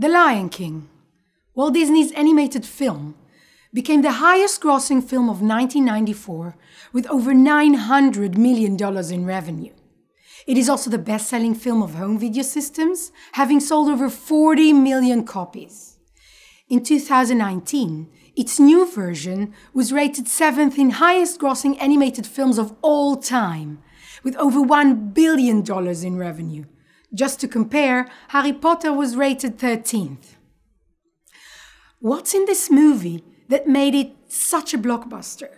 The Lion King, Walt Disney's animated film, became the highest grossing film of 1994 with over $900 million in revenue. It is also the best selling film of home video systems, having sold over 40 million copies. In 2019, its new version was rated seventh in highest grossing animated films of all time, with over $1 billion in revenue. Just to compare, Harry Potter was rated 13th. What's in this movie that made it such a blockbuster?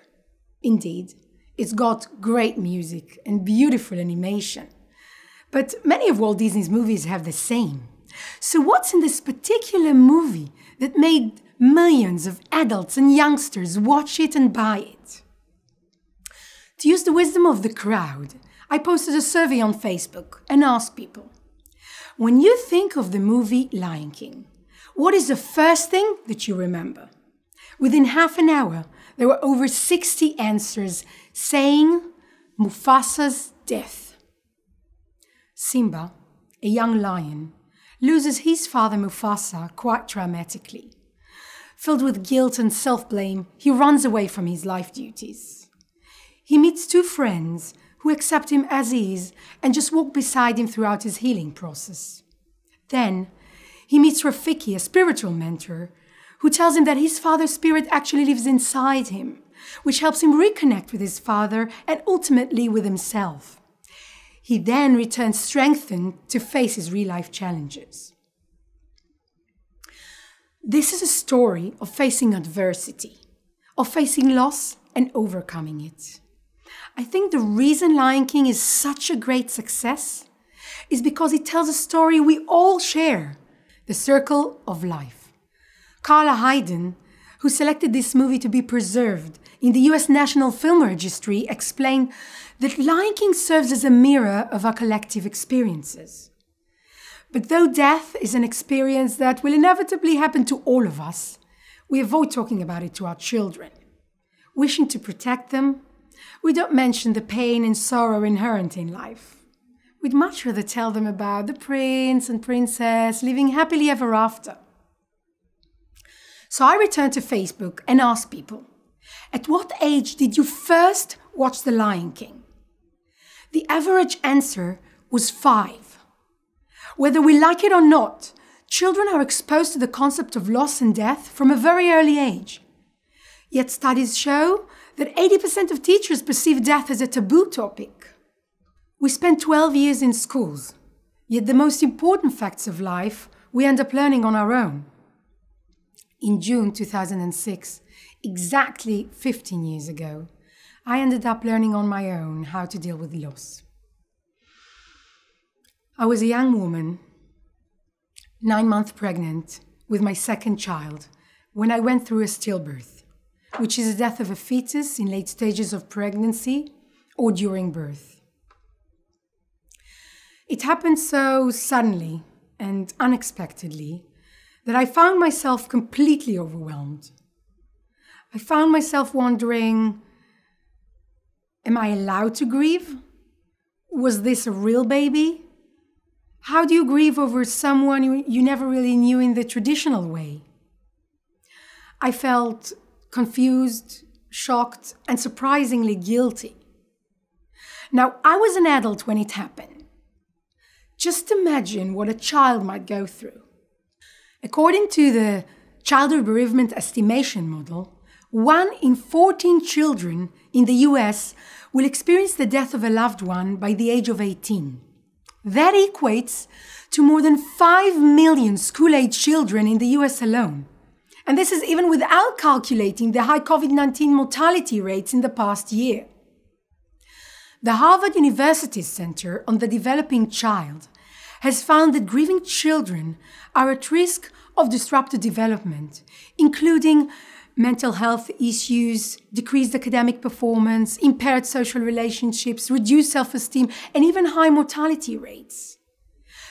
Indeed, it's got great music and beautiful animation. But many of Walt Disney's movies have the same. So, what's in this particular movie that made millions of adults and youngsters watch it and buy it? To use the wisdom of the crowd, I posted a survey on Facebook and asked people When you think of the movie Lion King, what is the first thing that you remember? Within half an hour, there were over 60 answers saying Mufasa's death. Simba, a young lion, loses his father Mufasa quite dramatically. Filled with guilt and self blame, he runs away from his life duties. He meets two friends who accept him as he is and just walk beside him throughout his healing process. Then, he meets Rafiki, a spiritual mentor, who tells him that his father's spirit actually lives inside him, which helps him reconnect with his father and ultimately with himself. He then returns strengthened to face his real life challenges. This is a story of facing adversity, of facing loss and overcoming it. I think the reason Lion King is such a great success is because it tells a story we all share the circle of life. Carla Hayden, who selected this movie to be preserved in the US National Film Registry, explained that Lion King serves as a mirror of our collective experiences. But though death is an experience that will inevitably happen to all of us, we avoid talking about it to our children. Wishing to protect them, we don't mention the pain and sorrow inherent in life. We'd much rather tell them about the prince and princess living happily ever after. So I returned to Facebook and asked people, at what age did you first watch The Lion King? The average answer was five. Whether we like it or not, children are exposed to the concept of loss and death from a very early age. Yet studies show that 80% of teachers perceive death as a taboo topic. We spend 12 years in schools, yet the most important facts of life we end up learning on our own. In June 2006, exactly 15 years ago, I ended up learning on my own how to deal with loss. I was a young woman, nine months pregnant, with my second child, when I went through a stillbirth, which is the death of a fetus in late stages of pregnancy or during birth. It happened so suddenly and unexpectedly that I found myself completely overwhelmed. I found myself wondering Am I allowed to grieve? Was this a real baby? How do you grieve over someone you, you never really knew in the traditional way? I felt confused, shocked, and surprisingly guilty. Now, I was an adult when it happened. Just imagine what a child might go through. According to the Childhood Bereavement Estimation Model, one in 14 children in the US will experience the death of a loved one by the age of 18. That equates to more than 5 million school age children in the US alone. And this is even without calculating the high COVID 19 mortality rates in the past year. The Harvard University Center on the Developing Child has found that grieving children are at risk of disrupted development, including mental health issues, decreased academic performance, impaired social relationships, reduced self esteem, and even high mortality rates.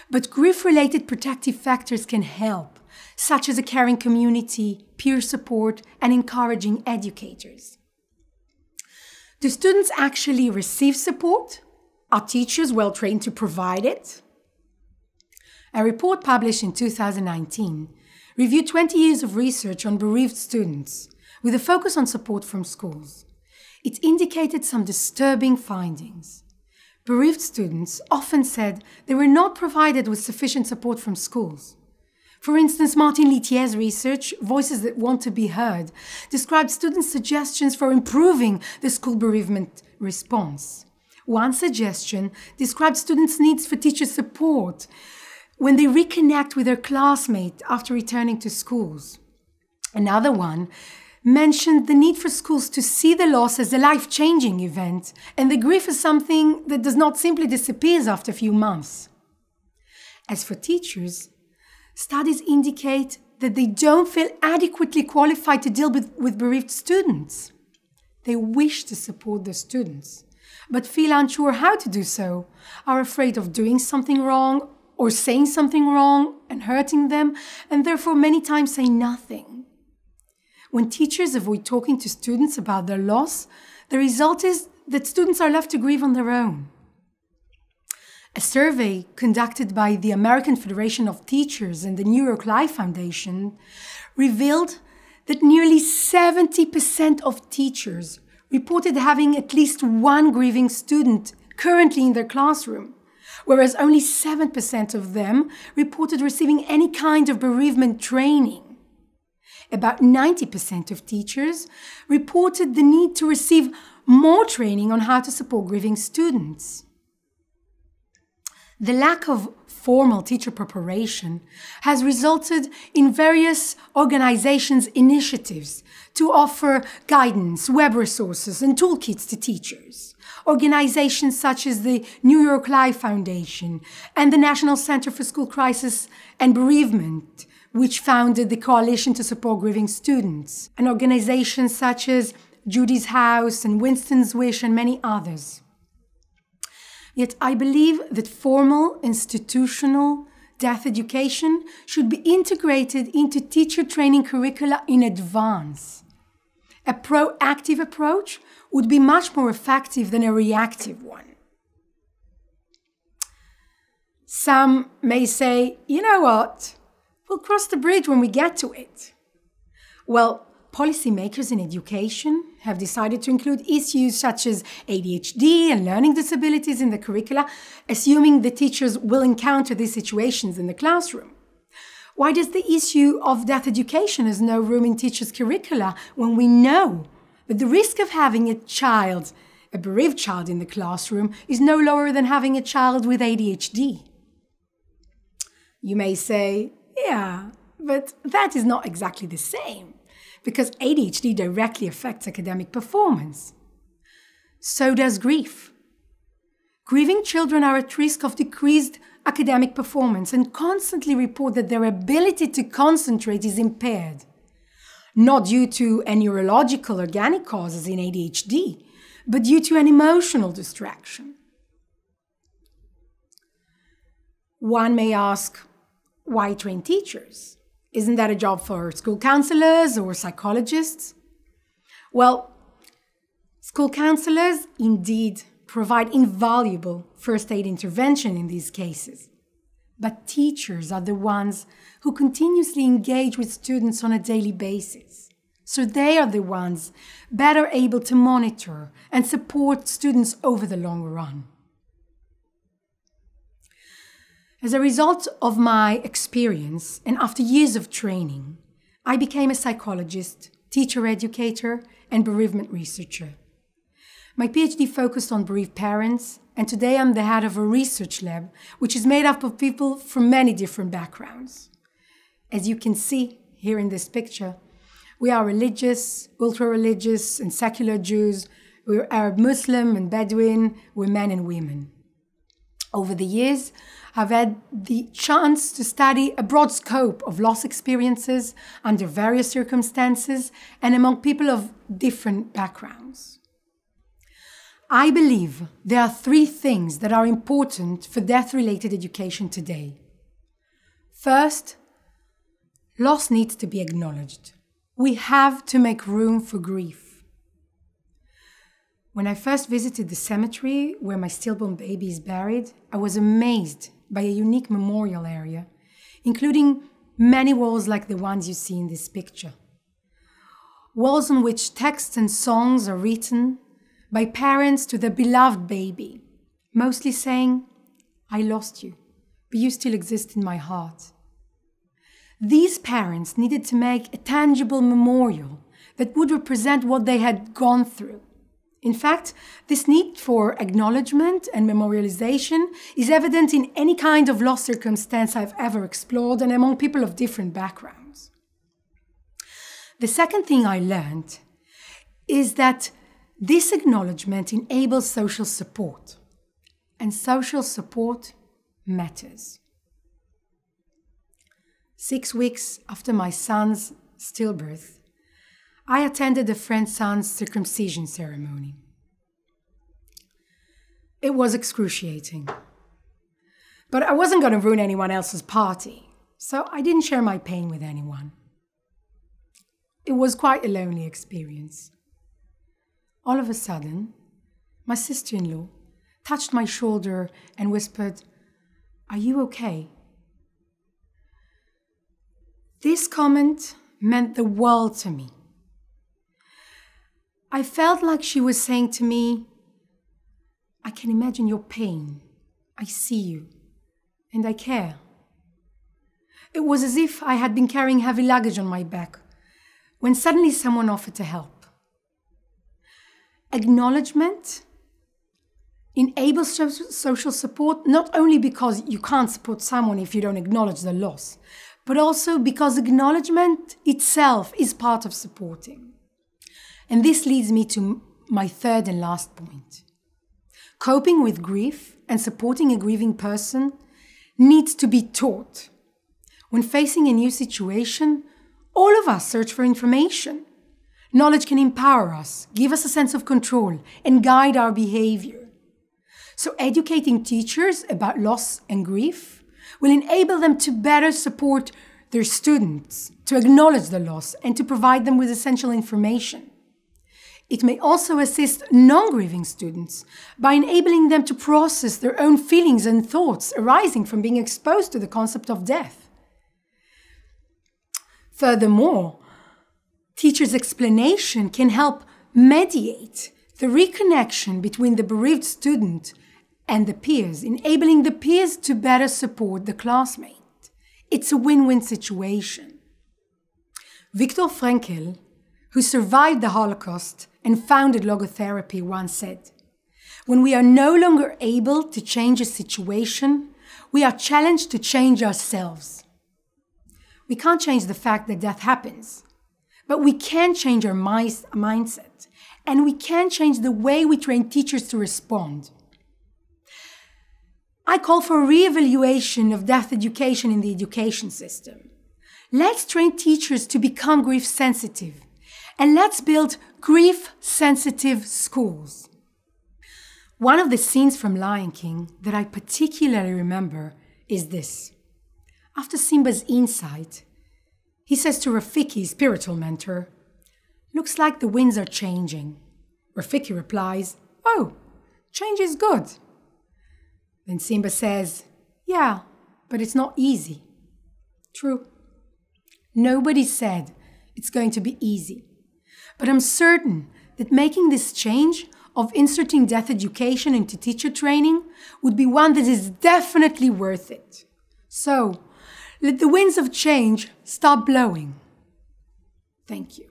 But grief related protective factors can help, such as a caring community, peer support, and encouraging educators. Do students actually receive support? Are teachers well trained to provide it? A report published in 2019 reviewed 20 years of research on bereaved students with a focus on support from schools. It indicated some disturbing findings. Bereaved students often said they were not provided with sufficient support from schools. For instance, Martin Lytje's research, Voices That Want to Be Heard, described students' suggestions for improving the school bereavement response. One suggestion described students' needs for teacher support when they reconnect with their classmate after returning to schools. Another one mentioned the need for schools to see the loss as a life changing event and the grief as something that does not simply disappear after a few months. As for teachers, studies indicate that they don't feel adequately qualified to deal with, with bereaved students. They wish to support their students, but feel unsure how to do so, are afraid of doing something wrong or saying something wrong and hurting them, and therefore many times say nothing. When teachers avoid talking to students about their loss, the result is that students are left to grieve on their own. A survey conducted by the American Federation of Teachers and the New York Life Foundation revealed that nearly 70% of teachers reported having at least one grieving student currently in their classroom, whereas only 7% of them reported receiving any kind of bereavement training. About 90% of teachers reported the need to receive more training on how to support grieving students. The lack of formal teacher preparation has resulted in various organizations' initiatives to offer guidance, web resources, and toolkits to teachers. Organizations such as the New York Life Foundation and the National Center for School Crisis and Bereavement, which founded the Coalition to Support Grieving Students, and organizations such as Judi's House and Winston's Wish, and many others. Yet I believe that formal institutional death education should be integrated into teacher training curricula in advance. A proactive approach would be much more effective than a reactive one. Some may say, you know what, we'll cross the bridge when we get to it. Well, policymakers in education have decided to include issues such as ADHD and learning disabilities in the curricula, assuming the teachers will encounter these situations in the classroom. Why does the issue of death education has no room in teachers' curricula when we know that the risk of having a child, a bereaved child in the classroom, is no lower than having a child with ADHD? You may say, yeah, but that is not exactly the same because ADHD directly affects academic performance. So does grief. Grieving children are at risk of decreased academic performance and constantly report that their ability to concentrate is impaired, not due to a neurological organic causes in ADHD, but due to an emotional distraction. One may ask, why train teachers? Isn't that a job for school counselors or psychologists? Well, school counselors indeed provide invaluable first aid intervention in these cases. But teachers are the ones who continuously engage with students on a daily basis. So they are the ones better able to monitor and support students over the long run. As a result of my experience and after years of training, I became a psychologist, teacher educator, and bereavement researcher. My PhD focused on bereaved parents, and today I'm the head of a research lab which is made up of people from many different backgrounds. As you can see here in this picture, we are religious, ultra religious, and secular Jews. We're Arab Muslim and Bedouin. We're men and women. Over the years, I've had the chance to study a broad scope of loss experiences under various circumstances and among people of different backgrounds. I believe there are three things that are important for death related education today. First, loss needs to be acknowledged. We have to make room for grief. When I first visited the cemetery where my stillborn baby is buried, I was amazed by a unique memorial area, including many walls like the ones you see in this picture. Walls on which texts and songs are written by parents to their beloved baby, mostly saying, I lost you, but you still exist in my heart. These parents needed to make a tangible memorial that would represent what they had gone through. In fact, this need for acknowledgement and memorialization is evident in any kind of loss circumstance I've ever explored and among people of different backgrounds. The second thing I learned is that this acknowledgement enables social support, and social support matters. Six weeks after my son's stillbirth, I attended a friend's son's circumcision ceremony. It was excruciating. But I wasn't going to ruin anyone else's party, so I didn't share my pain with anyone. It was quite a lonely experience. All of a sudden, my sister in law touched my shoulder and whispered, Are you okay? This comment meant the world to me. I felt like she was saying to me, I can imagine your pain. I see you. And I care. It was as if I had been carrying heavy luggage on my back when suddenly someone offered to help. Acknowledgement enables social support not only because you can't support someone if you don't acknowledge the loss, but also because acknowledgement itself is part of supporting. And this leads me to my third and last point. Coping with grief and supporting a grieving person needs to be taught. When facing a new situation, all of us search for information. Knowledge can empower us, give us a sense of control, and guide our behavior. So, educating teachers about loss and grief will enable them to better support their students, to acknowledge the loss, and to provide them with essential information. It may also assist non grieving students by enabling them to process their own feelings and thoughts arising from being exposed to the concept of death. Furthermore, teachers' explanation can help mediate the reconnection between the bereaved student and the peers, enabling the peers to better support the classmate. It's a win win situation. Viktor Frankl, who survived the Holocaust and founded logotherapy, once said When we are no longer able to change a situation, we are challenged to change ourselves. We can't change the fact that death happens, but we can change our mindset and we can change the way we train teachers to respond. I call for re-evaluation of death education in the education system. Let's train teachers to become grief sensitive and let's build grief sensitive schools. One of the scenes from Lion King that I particularly remember is this. After Simba's insight, he says to Rafiki, spiritual mentor, Looks like the winds are changing. Rafiki replies, Oh, change is good. Then Simba says, Yeah, but it's not easy. True. Nobody said it's going to be easy. But I'm certain that making this change of inserting death education into teacher training would be one that is definitely worth it. So, let the winds of change start blowing. Thank you.